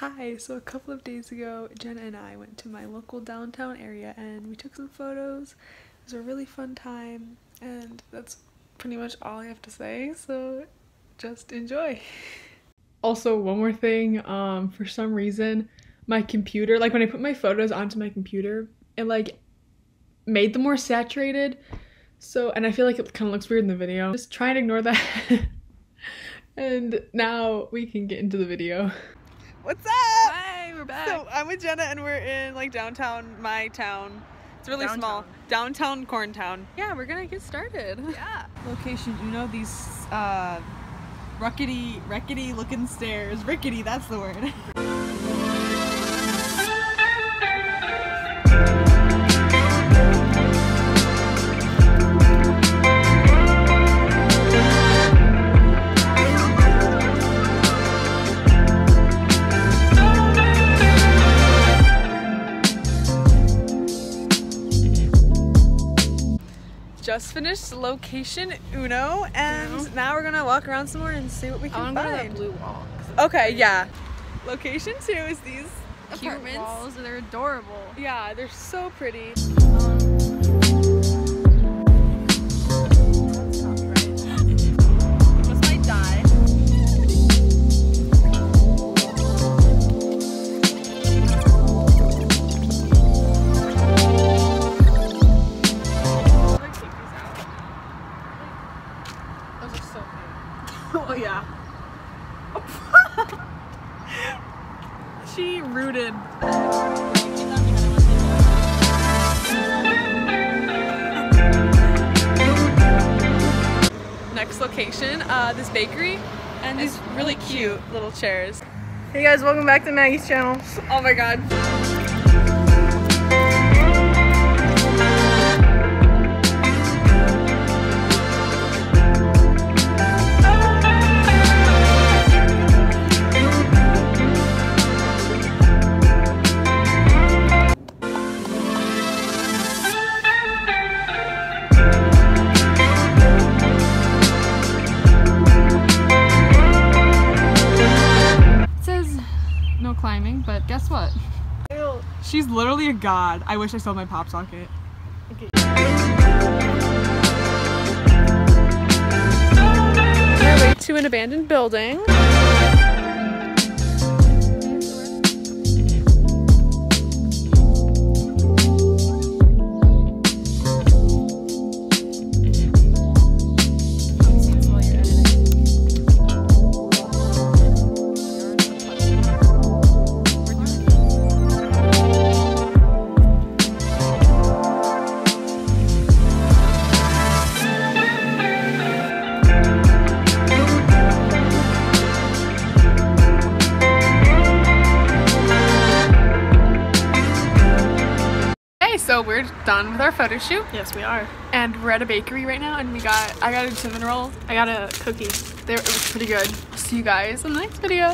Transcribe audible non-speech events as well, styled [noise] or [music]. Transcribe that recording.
Hi, so a couple of days ago, Jenna and I went to my local downtown area and we took some photos. It was a really fun time, and that's pretty much all I have to say, so just enjoy. Also, one more thing, um, for some reason, my computer, like when I put my photos onto my computer, it like made them more saturated. So, and I feel like it kind of looks weird in the video. Just try and ignore that. [laughs] and now we can get into the video. What's up? Hi, we're back. So I'm with Jenna and we're in like downtown, my town. It's really small. Downtown. Downtown Corntown. yeah, we're gonna get started. Yeah. [laughs] Location, you know these uh ruckety, rickety looking stairs. Rickety, that's the word. [laughs] Just finished location Uno, and now we're gonna walk around some more and see what we can wanna go to find. blue wall. Okay, yeah. Location two is these Cute apartments. walls, they're adorable. Yeah, they're so pretty. This are so cute. [laughs] Oh yeah. [laughs] she rooted. Next location, uh, this bakery, and these really cute little chairs. Hey guys, welcome back to Maggie's channel. Oh my god. Climbing, but guess what? She's literally a god. I wish I sold my pop socket. Our way to an abandoned building. So we're done with our photo shoot. Yes, we are. And we're at a bakery right now, and we got I got a cinnamon roll. I got a cookie. They're it was pretty good. See you guys in the next video.